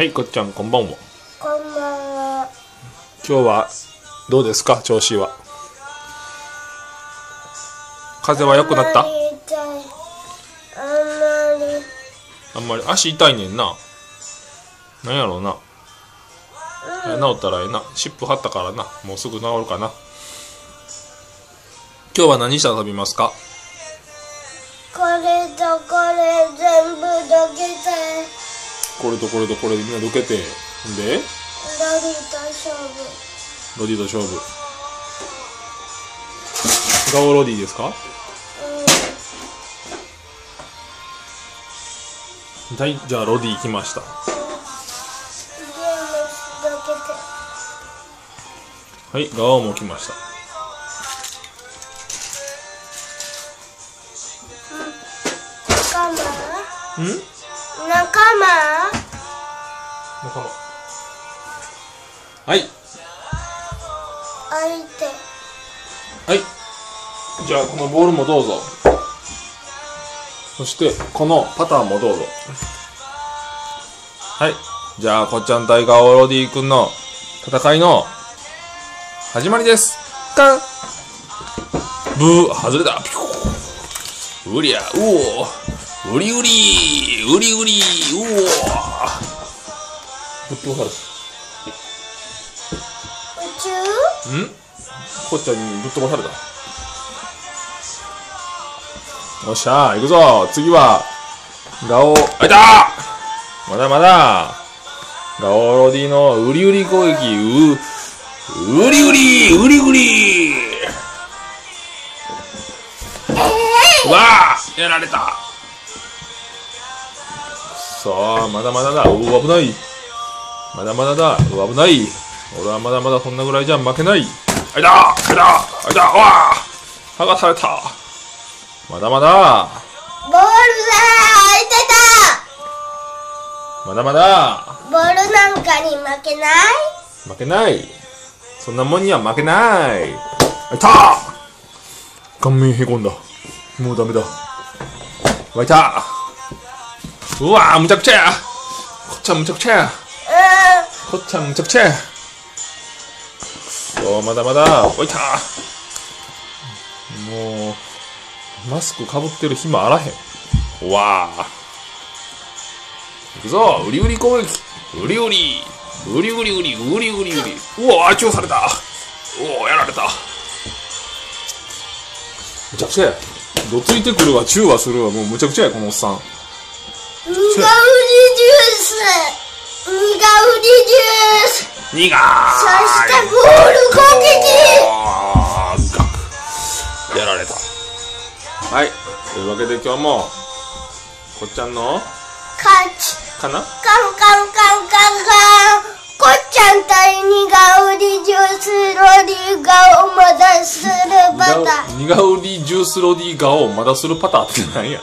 はいこっちゃんこんばんは。こんばんは。今日はどうですか？調子は。風邪は良くなった？あんまり。あんまり。足痛いねんな。なんやろうな、治ったらええな。湿布貼ったからな。もうすぐ治るかな。今日は何して遊びますか？これとこれ全部どけて。これとこれとこれでみんなどけて。で？ロリと勝負。ロディと勝負。ガオロディですか？はいじゃあロディ行きました。はいガオも来ました。仲間ん？仲間？仲間。はい。相手。はい。じゃあこのボールもどうぞ。そしてこのパターンもどうぞ。はい。じゃあこっちゃん対ガオロディ君の戦いの始まりです。カン。ブー外れた。ピコうりゃうおうりうりうりうりうおぶっ飛ばされ宇宙？たん？こっちゃんにぶっ飛ばされた。よっしゃ行くぞ。次はガオ。あいた！まだまだ。ガオロディのウリウリ攻撃。うウリウリウリウリ。うわあやられたさあまだまだだ。うわ危ない。まだまだだ。うわ危ない。俺はまだまだそんなぐらいじゃ負けない。あいたあいたあいたうわあ剥がされた。まだまだ。ボールだ開いてまだまだ。たボールなんかに負けない？負けない。そんなもんには負けない。あいた。顔面へこんだ。もうダメだ。湧いたうわむちゃくちゃやこっちゃむちゃくちゃやこっちゃむちゃくちゃやそうまだまだ湧いたもうマスクかぶってる暇あらへんわあいくぞウリウリ攻撃ウリウリウリウリウリウリウリウリうわあチューされたおおやられたむちゃくちゃやどついてくるわチューはするわもうむちゃくちゃやこのおっさん。苦ウリジュース苦ウリジュース苦い。そしてボール攻撃。ガクやられたはい。というわけで今日もこっちゃんの？勝ち。かな？カンカンカンカンカンこっちゃん対苦ウリジュースロリガをまだするバター苦うりジュースロディガをまだするパターってなんや？